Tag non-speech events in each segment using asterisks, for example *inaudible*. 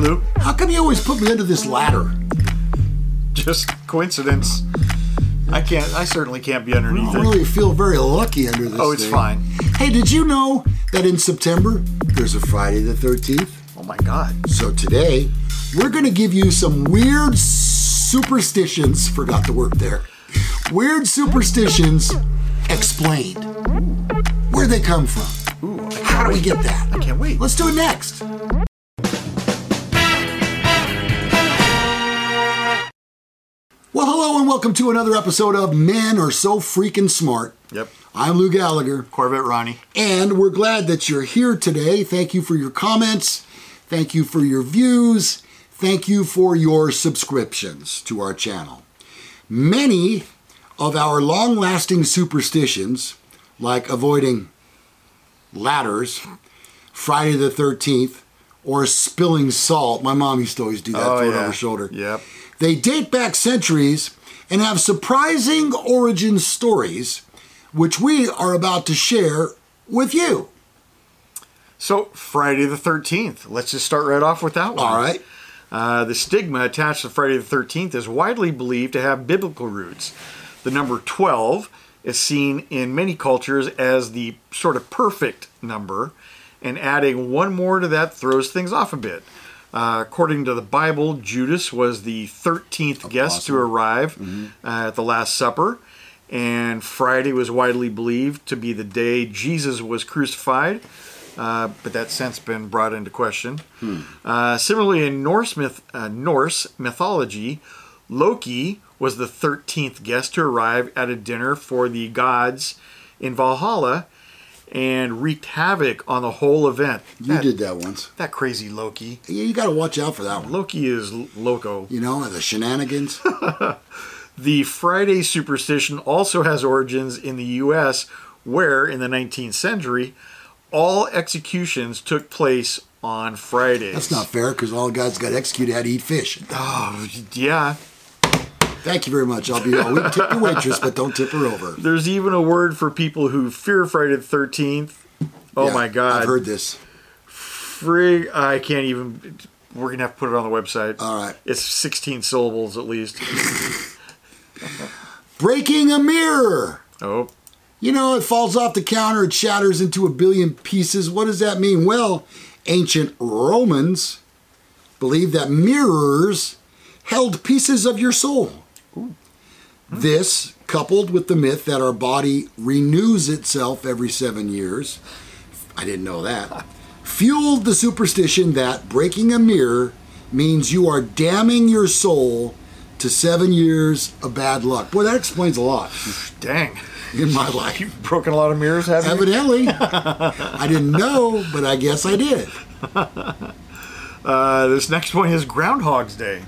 Lou. How come you always put me under this ladder? Just coincidence. I can't. I certainly can't be underneath I don't it. really feel very lucky under this. Oh, it's thing. fine. Hey, did you know that in September there's a Friday the 13th? Oh my God. So today we're going to give you some weird superstitions. Forgot the word there. Weird superstitions explained. Where they come from? Ooh, How do we get that? I can't wait. Let's do it next. Well, hello and welcome to another episode of Men Are So Freaking Smart. Yep. I'm Lou Gallagher, Corvette Ronnie. and we're glad that you're here today. Thank you for your comments. Thank you for your views. Thank you for your subscriptions to our channel. Many of our long lasting superstitions, like avoiding ladders, Friday the 13th, or spilling salt, my mom used to always do that, Oh, throw it over her shoulder. Yep. They date back centuries and have surprising origin stories, which we are about to share with you. So Friday the Thirteenth. Let's just start right off with that one. All right. Uh, the stigma attached to Friday the 13th is widely believed to have biblical roots. The number 12 is seen in many cultures as the sort of perfect number, and adding one more to that throws things off a bit. Uh, according to the Bible, Judas was the 13th guest to Apostle. arrive uh, at the Last Supper, and Friday was widely believed to be the day Jesus was crucified. Uh, but that's since been brought into question. Uh, similarly, in Norse myth, uh, Norse mythology, Loki was the thirteenth guest to arrive at a dinner for the gods in Valhalla, and wreaked havoc on the whole event. You that, did that once. that crazy Loki. Yeah, you got to watch out for that one. Loki is loco. You know, the shenanigans. *laughs* The Friday superstition also has origins in the U.S., where in the 19th century, all executions took place on Fridays. That's not fair because all the guys got executed had to eat fish. Oh, yeah. Thank you very much. I'll be. We tip the waitress, but don't tip her over. There's even a word for people who fear Friday the 13th. Oh Yeah, my God. I've heard this. Frig, I can't even. We're going to have to put it on the website. All right. It's 16 syllables at least. *laughs* Breaking a mirror. Oh, You know, it falls off the counter, it shatters into a billion pieces. What does that mean? Well, ancient Romans believed that mirrors held pieces of your soul. This, coupled with the myth that our body renews itself every seven years, I didn't know that, *laughs* fueled the superstition that breaking a mirror means you are damning your soul to seven years of bad luck. Boy, that explains a lot *sighs* dang. in my life. You've broken a lot of mirrors, haven't you? Evidently, *laughs* I didn't know, but I guess I did. *laughs* Uh, this next one is Groundhog's Day.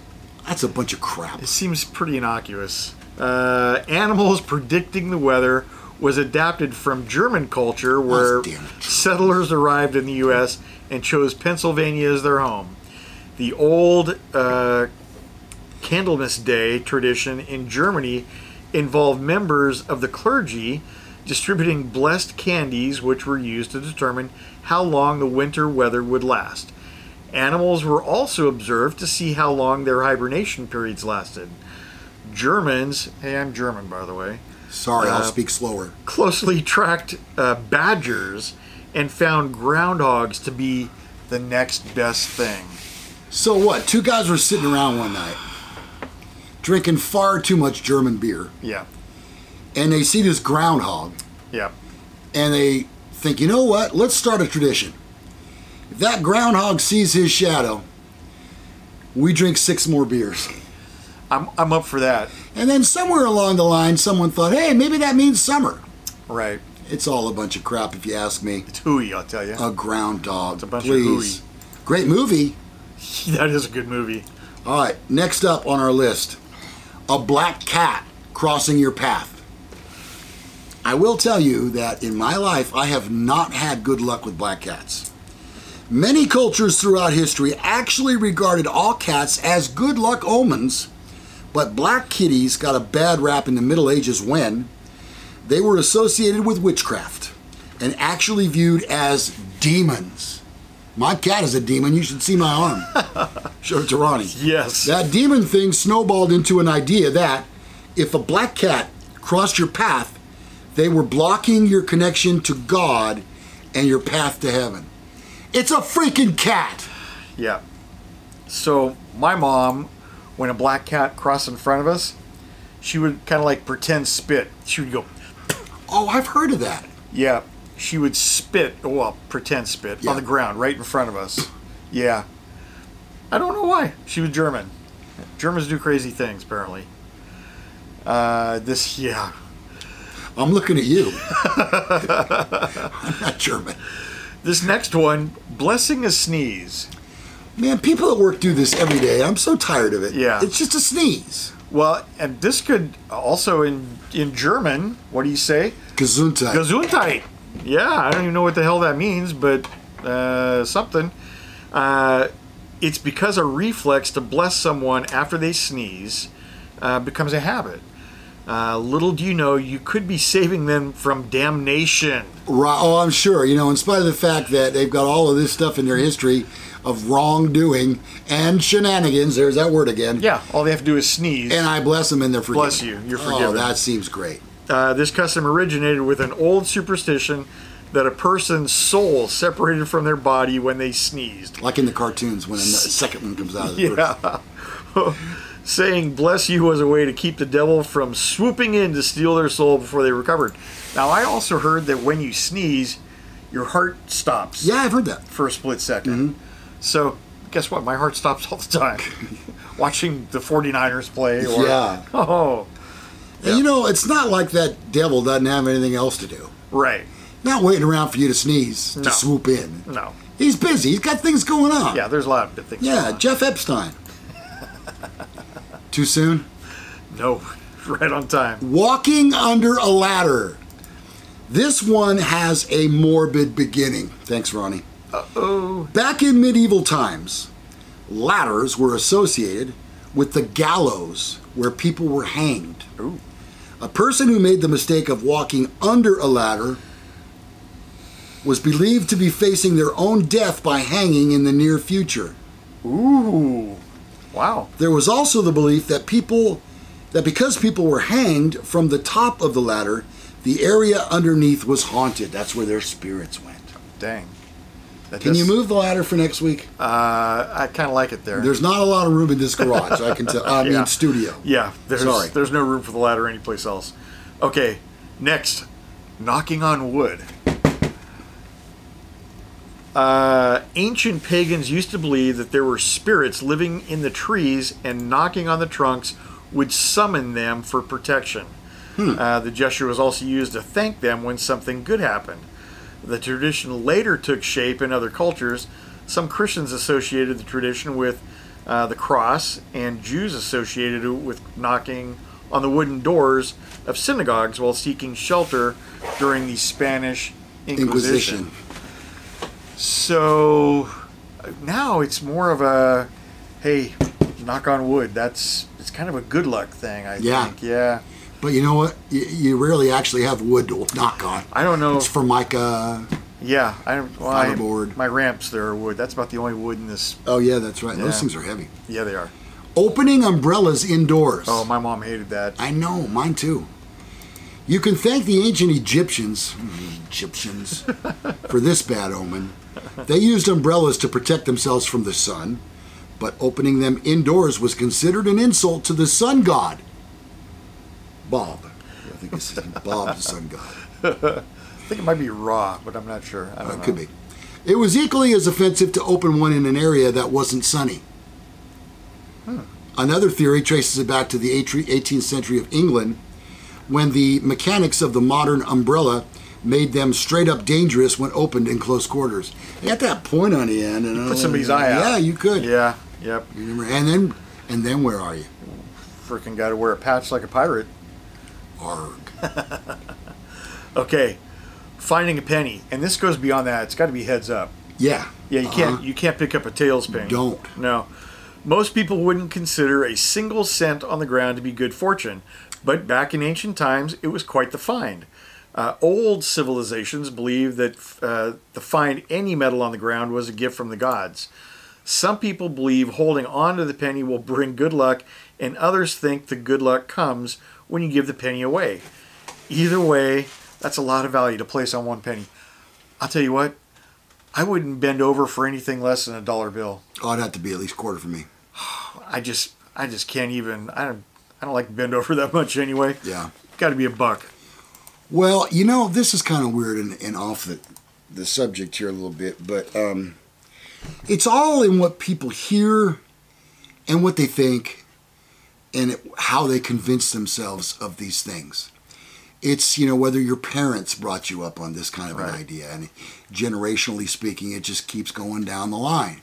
That's a bunch of crap. It seems pretty innocuous. Uh, animals predicting the weather was adapted from German culture, where damn it. settlers arrived in the U.S. and chose Pennsylvania as their home. The old uh, Candlemas Day tradition in Germany involved members of the clergy distributing blessed candies, which were used to determine how long the winter weather would last. Animals were also observed to see how long their hibernation periods lasted. Germans, hey, I'm German by the way, Sorry, I'll Uh, speak slower. closely *laughs* tracked uh, badgers and found groundhogs to be the next best thing. So what? Two guys were sitting around one night, drinking far too much German beer, Yeah, and they see this groundhog, yeah. and they think, you know what? Let's start a tradition. If that groundhog sees his shadow, we drink six more beers. *laughs* I'm, I'm up for that. And then somewhere along the line, someone thought, hey, maybe that means summer. Right. It's all a bunch of crap, if you ask me. It's hooey, I'll tell you. A ground dog. It's a bunch of please. Great movie. *laughs* that is a good movie. All right, next up on our list a black cat crossing your path. I will tell you that in my life, I have not had good luck with black cats. Many cultures throughout history actually regarded all cats as good luck omens, but black kitties got a bad rap in the Middle Ages when they were associated with witchcraft and actually viewed as demons. My cat is a demon. You should see my arm. *laughs* Show it to Ronnie. Yes. That demon thing snowballed into an idea that if a black cat crossed your path, they were blocking your connection to God and your path to heaven. It's a freaking cat. Yeah. So my mom, when a black cat crossed in front of us, she would kind of like pretend spit. She would go, Oh, I've heard of that. yeah. She would spit, oh, well, pretend spit Yeah. on the ground right in front of us. Yeah. I don't know why. She was German. Germans do crazy things, apparently. Uh, this, yeah. I'm looking at you. *laughs* I'm not German. This next one, blessing a sneeze. Man, people at work do this every day. I'm so tired of it. Yeah. It's just a sneeze. Well, and this could also in in German. What do you say? Gesundheit. Gesundheit. Yeah, I don't even know what the hell that means, but uh, something. Uh, it's because a reflex to bless someone after they sneeze uh, becomes a habit. Uh, little do you know, you could be saving them from damnation. Right, oh, I'm sure. You know, in spite of the fact that they've got all of this stuff in their history of wrongdoing and shenanigans, there's that word again. Yeah, all they have to do is sneeze. And I bless them and they're forgiven. Bless you, you're forgiven. Oh, that seems great. Uh, this custom originated with an old superstition that a person's soul separated from their body when they sneezed. Like in the cartoons when the second one comes out of the first. Yeah. *laughs* Saying bless you was a way to keep the devil from swooping in to steal their soul before they recovered. Now, I also heard that when you sneeze, your heart stops Yeah, I've heard that. for a split 2nd Mm-hmm. So, guess what? My heart stops all the time. *laughs* Watching the 49ers play. Or, Yeah. *laughs* Oh, And you know, it's not like that devil doesn't have anything else to do. right. Not waiting around for you to sneeze to swoop in. No. He's busy. He's got things going on. Yeah, there's a lot of things. Yeah, going on. Jeff Epstein. Too soon? No, *laughs* right on time. Walking under a ladder. This one has a morbid beginning. Thanks, Ronnie. Oh, Back in medieval times, ladders were associated with the gallows where people were hanged. Ooh. A person who made the mistake of walking under a ladder was believed to be facing their own death by hanging in the near future. Ooh. Wow. There was also the belief that people that because people were hanged from the top of the ladder, the area underneath was haunted. That's where their spirits went. Dang. That Can you move the ladder for next week? Uh, I kind of like it there. There's not a lot of room in this garage. I can tell. I *laughs* mean, studio. yeah, there's Sorry. there's no room for the ladder anyplace else. Okay, next, knocking on wood. Uh, ancient pagans used to believe that there were spirits living in the trees and knocking on the trunks would summon them for protection. Uh, the gesture was also used to thank them when something good happened. The tradition later took shape in other cultures. Some Christians associated the tradition with uh, the cross, and Jews associated it with knocking on the wooden doors of synagogues while seeking shelter during the Spanish Inquisition. Inquisition. So now it's more of a hey, knock on wood. That's it's kind of a good luck thing, I Yeah. think. Yeah. But you know what? You, you rarely actually have wood to knock on. I don't know. It's formica. Yeah, I. Well, I, my ramps there are wood. That's about the only wood in this. Oh yeah, that's right. Yeah. Those things are heavy. Yeah, they are. Opening umbrellas indoors. Oh, my mom hated that. I know, mine too. You can thank the ancient Egyptians, Egyptians, *laughs* for this bad omen. They used umbrellas to protect themselves from the sun, but opening them indoors was considered an insult to the sun god. Bob. I think is Bob, the sun god. I think it might be Ra, but I'm not sure. I don't Uh, know. could be. It was equally as offensive to open one in an area that wasn't sunny. Another theory traces it back to the 18th century of England when the mechanics of the modern umbrella made them straight up dangerous when opened in close quarters. You got that point on the end, and Put somebody's eye out. Yeah, you could. Yeah. Yep. And then, and then where are you? Freaking got to wear a patch like a pirate. Arg. *laughs* Okay. Finding a penny, and this goes beyond that. It's got to be heads up. Yeah. Yeah, you can't Uh-huh. you can't pick up a tails tailspin. Don't. No. Most people wouldn't consider a single cent on the ground to be good fortune, but back in ancient times, it was quite the find. Uh, old civilizations believed that uh, to find any metal on the ground was a gift from the gods. Some people believe holding on to the penny will bring good luck, and others think the good luck comes when you give the penny away. Either way, that's a lot of value to place on one penny. I'll tell you what, I wouldn't bend over for anything less than a dollar bill. Oh, it'd have to be at least quarter for me. *sighs* I just, I just can't even. I don't, I don't like to bend *laughs* over that much anyway. Yeah. Got to be a buck. Well, you know, this is kind of weird and, and off the, the subject here a little bit, but um, it's all in what people hear and what they think and it, how they convince themselves of these things. It's, you know, whether your parents brought you up on this kind of an idea, and generationally speaking, it just keeps going down the line.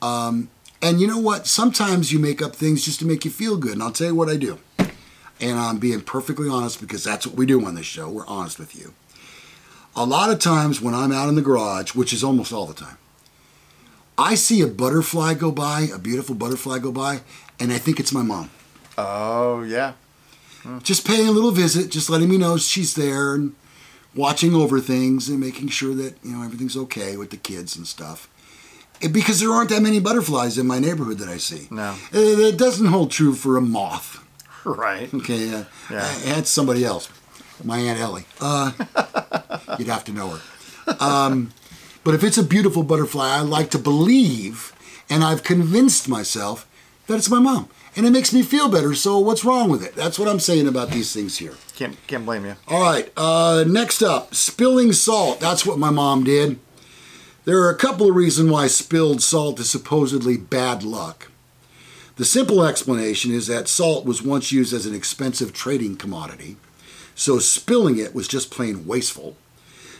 Um, and you know what? Sometimes you make up things just to make you feel good, and I'll tell you what I do and I'm being perfectly honest because that's what we do on this show. We're honest with you. A lot of times when I'm out in the garage, which is almost all the time, I see a butterfly go by, a beautiful butterfly go by, and I think it's my mom. Oh yeah. Just paying a little visit, just letting me know she's there and watching over things and making sure that, you know, everything's okay with the kids and stuff. And because there aren't that many butterflies in my neighborhood that I see. No. Uh, It doesn't hold true for a moth. Right. Okay, uh, Yeah. I had somebody else, my aunt Ellie. Uh, *laughs* you'd have to know her. Um, but if it's a beautiful butterfly, I like to believe, and I've convinced myself that it's my mom, and it makes me feel better. So what's wrong with it? That's what I'm saying about these things here. Can't can't blame you. All right, uh, next up, spilling salt. That's what my mom did. There are a couple of reasons why spilled salt is supposedly bad luck. The simple explanation is that salt was once used as an expensive trading commodity, so spilling it was just plain wasteful.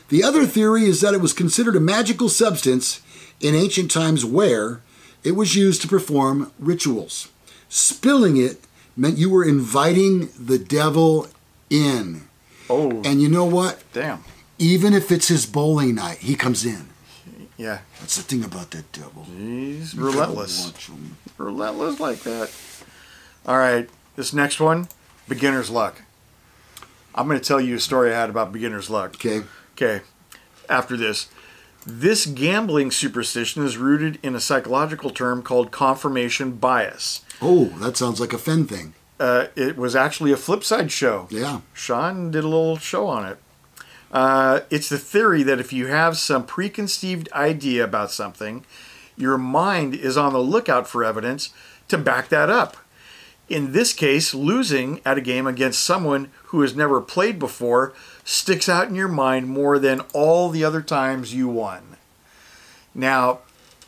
The other theory is that it was considered a magical substance in ancient times where it was used to perform rituals. Spilling it meant you were inviting the devil in. Oh And you know what? damn. Even if it's his bowling night, he comes in. Yeah. That's the thing about that devil. He's relentless. Relentless like that. All right. This next one, beginner's luck. I'm going to tell you a story I had about beginner's luck. Okay. Okay. After this, this gambling superstition is rooted in a psychological term called confirmation bias. Oh, that sounds like a Fenn thing. Uh, it was actually a flip side show. Yeah. Sean did a little show on it. Uh, it's the theory that if you have some preconceived idea about something, your mind is on the lookout for evidence to back that up. In this case, losing at a game against someone who has never played before sticks out in your mind more than all the other times you won. Now,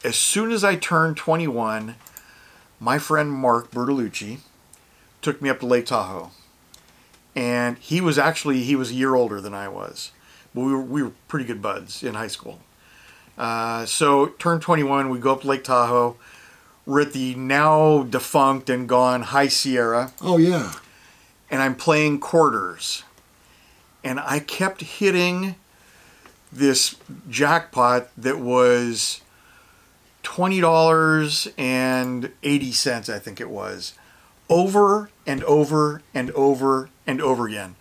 as soon as I turned 21, my friend Mark Bertolucci took me up to Lake Tahoe and he was actually he was a year older than I was, but we were we were pretty good buds in high school. Uh, so turned 21, we go up to Lake Tahoe. We're at the now defunct and gone High Sierra, Oh, yeah. and I'm playing quarters, and I kept hitting this jackpot that was twenty dollars and eighty cents, I think it was, over and over and over and over again.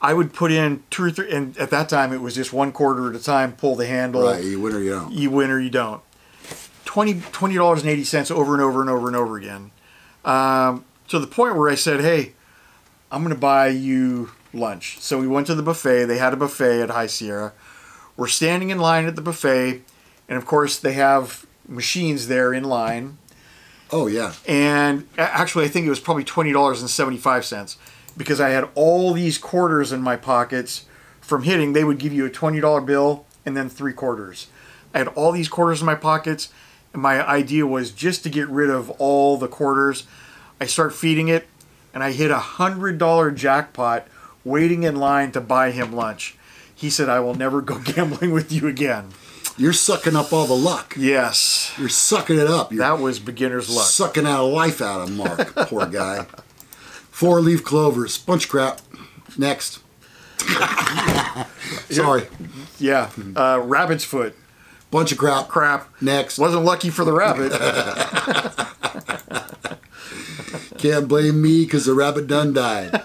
I would put in two or three, and at that time it was just one quarter at a time. Pull the handle, Right, you win or you don't. you win or you don't. 20 dollars and eighty cents over and over and over and over again. Um, to the point where I said, "Hey, I'm going to buy you lunch." So we went to the buffet. They had a buffet at High Sierra. We're standing in line at the buffet, and of course they have machines there in line. Oh, yeah. And actually, I think it was probably twenty dollars and seventy five cents because I had all these quarters in my pockets from hitting. They would give you a twenty dollar bill and then three quarters. I had all these quarters in my pockets, and my idea was just to get rid of all the quarters. I start feeding it, and I hit a hundred dollar jackpot waiting in line to buy him lunch. He said, "I will never go *laughs* gambling with you again." You're sucking up all the luck. Yes, You're sucking it up. You're that was beginner's luck. sucking out of life out of Mark. Poor guy. Four leaf clovers. Bunch of crap. Next. *laughs* Sorry. Yeah, uh, rabbit's foot. Bunch of crap. Crap. Next. Wasn't lucky for the rabbit. *laughs* Can't blame me because the rabbit done died.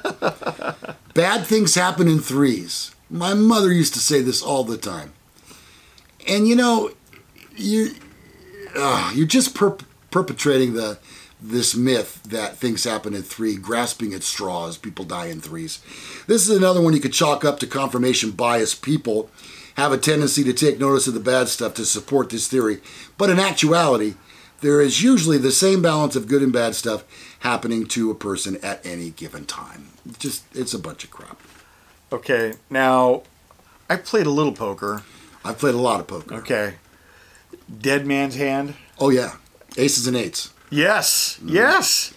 Bad things happen in threes. My mother used to say this all the time. And you know, you uh, you're just per- perpetrating the this myth that things happen in three, grasping at straws, people die in threes. This is another one you could chalk up to confirmation bias. People have a tendency to take notice of the bad stuff to support this theory, but in actuality, there is usually the same balance of good and bad stuff happening to a person at any given time. Just it's a bunch of crap. Okay, now I played a little poker. I've played a lot of poker. Okay, Dead Man's Hand. Oh yeah, aces and eights. Yes, yes.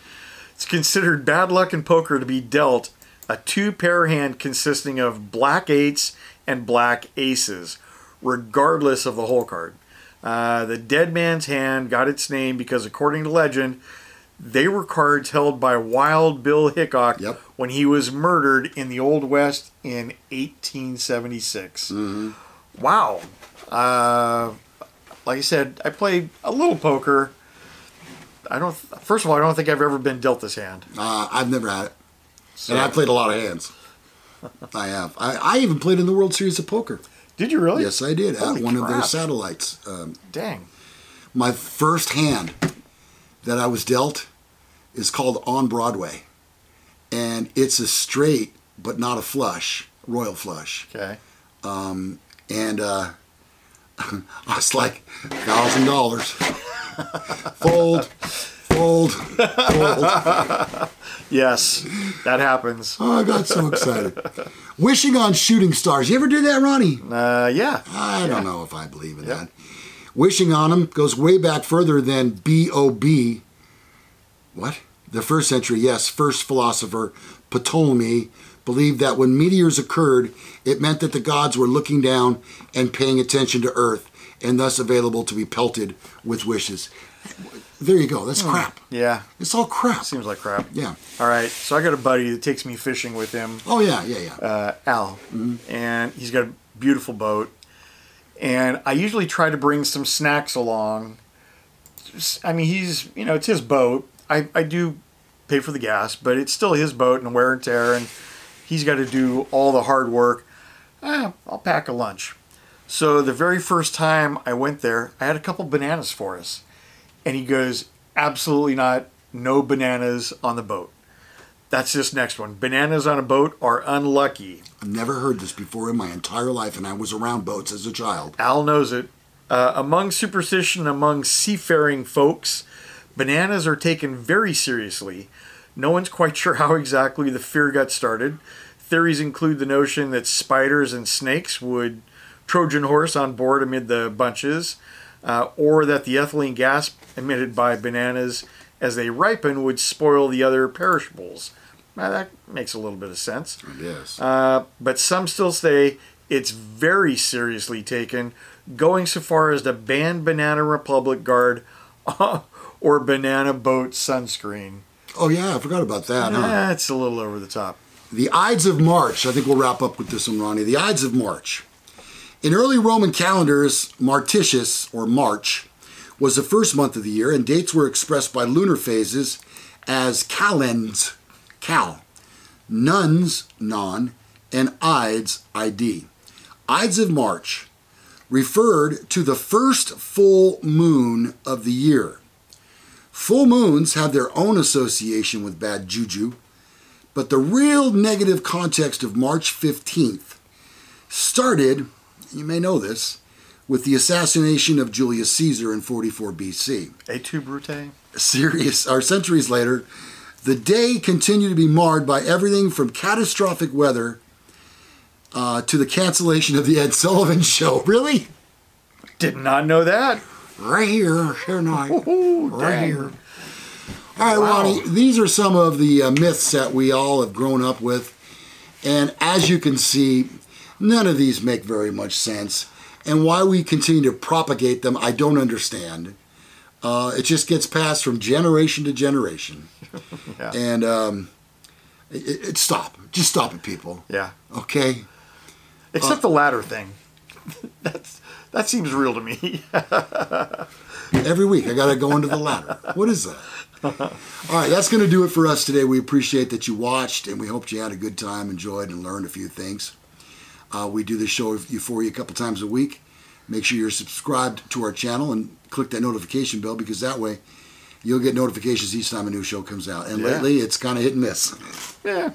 It's considered bad luck in poker to be dealt a two pair hand consisting of black eights and black aces, regardless of the hole card. Uh, the dead man's hand got its name because, according to legend, they were cards held by Wild Bill Hickok Yep. when he was murdered in the Old West in 1876. Wow. Uh, like I said, I played a little poker. I don't. First of all, I don't think I've ever been dealt this hand. Uh, I've never had it, and I played a lot of hands. *laughs* I have. I, I even played in the World Series of Poker. Did you really? Yes, I did Holy at one of their satellites. Um, Dang. my first hand that I was dealt is called On Broadway, and it's a straight but not a flush, royal flush. Okay. Um, and uh, *laughs* I was like, thousand dollars. *laughs* fold, fold, fold. Yes, that happens. Oh, I got so excited. Wishing on shooting stars. You ever do that, Ronnie? Uh, yeah. I don't know if I believe in that. Wishing on them goes way back further than B.O.B. What? The first century, yes. First philosopher, Ptolemy, believed that when meteors occurred, it meant that the gods were looking down and paying attention to Earth, and thus available to be pelted with wishes. There you go. That's crap. Yeah. It's all crap. Seems like crap. Yeah. All right. So I got a buddy that takes me fishing with him, Oh, yeah, yeah, yeah. uh, Al, and he's got a beautiful boat. And I usually try to bring some snacks along. I mean, he's you know it's his boat. I I do pay for the gas, but it's still his boat and wear and tear, and he's got to do all the hard work. Ah, I'll pack a lunch. So the very first time I went there, I had a couple bananas for us. And he goes, absolutely not, no bananas on the boat. That's this next one. Bananas on a boat are unlucky. I've never heard this before in my entire life, and I was around boats as a child. Al knows it. Uh, among superstition among seafaring folks, bananas are taken very seriously. No one's quite sure how exactly the fear got started. Theories include the notion that spiders and snakes would Trojan horse on board amid the bunches, uh, or that the ethylene gas emitted by bananas as they ripen would spoil the other perishables. Now, that makes a little bit of sense. Yes. Uh, but some still say it's very seriously taken, going so far as to ban Banana Republic Guard *laughs* or Banana Boat sunscreen. oh, yeah, I forgot about that, huh? That's a little over the top. The Ides of March. I think we'll wrap up with this one, Ronnie. The Ides of March. In early Roman calendars, Martitius, or March, was the first month of the year, and dates were expressed by lunar phases as calends, cal, nuns, non, and Ides, id. Ides of March referred to the first full moon of the year. Full moons have their own association with bad juju, but the real negative context of March 15th started, you may know this, with the assassination of Julius Caesar in 44 BC. Et tu, Brute? Serious, or centuries later, the day continued to be marred by everything from catastrophic weather uh, to the cancellation of the Ed Sullivan Show. *laughs* Really? Did not know that. Right here, here. *laughs* Ooh, right dang. here. All right, Wow. Ronnie, these are some of the uh, myths that we all have grown up with. And as you can see, none of these make very much sense. And why we continue to propagate them, I don't understand. Uh, it just gets passed from generation to generation. *laughs* Yeah. And um, it, it, stop. Just stop it, people. Yeah. Okay? Except the latter thing. *laughs* That's that seems real to me. *laughs* Every week I got to go into the ladder. What is that? All right, that's going to do it for us today. We appreciate that you watched, and we hope you had a good time, enjoyed, and learned a few things. Uh, we do this show for you a couple times a week. Make sure you're subscribed to our channel and click that notification bell because that way you'll get notifications each time a new show comes out. And Yeah. lately, it's kind of hit and miss. Yeah.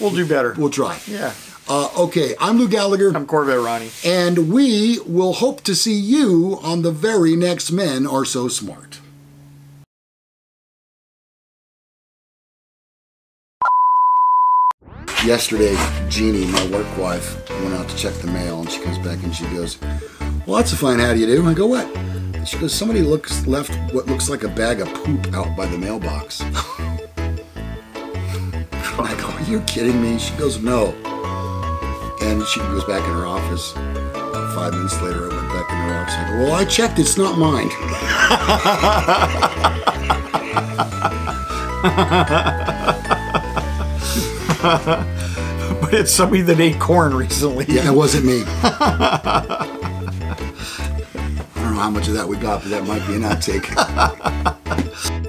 We'll do better. We'll try. Yeah. Uh, okay, I'm Lou Gallagher, I'm Corvette Ronnie. and we will hope to see you on the very next Men Are So Smart. Yesterday, Jeannie, my work wife, went out to check the mail, and she comes back and she goes, "Well, that's a fine. How do you do?" I go, "What?" And she goes, "Somebody looks left what looks like a bag of poop out by the mailbox." and *laughs* I go, "Are you kidding me?" She goes, "No." And she goes back in her office. About five minutes later, I went back in her office. I go, "Well, I checked. It's not mine." *laughs* *laughs* But it's *laughs* somebody that ate corn recently. Yeah, it wasn't me. *laughs* I don't know how much of that we got, but that might be an outtake. *laughs*